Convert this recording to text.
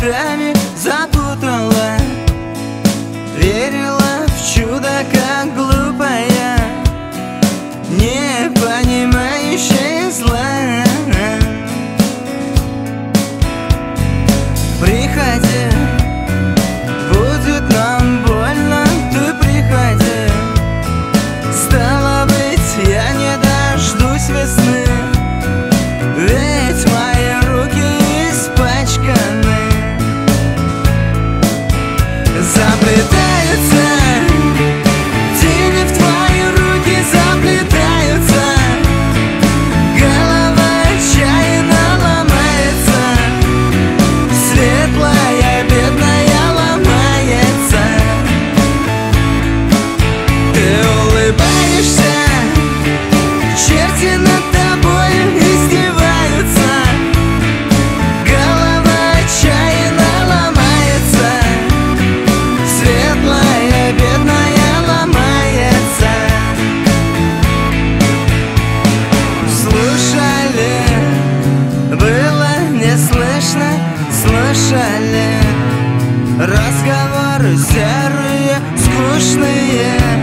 ветрами запутала. Верила в чудо, как глупая. Не понимающая зла. Приходи слышали Разговоры серые, скучные?